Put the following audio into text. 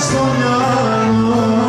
στο μυαλό.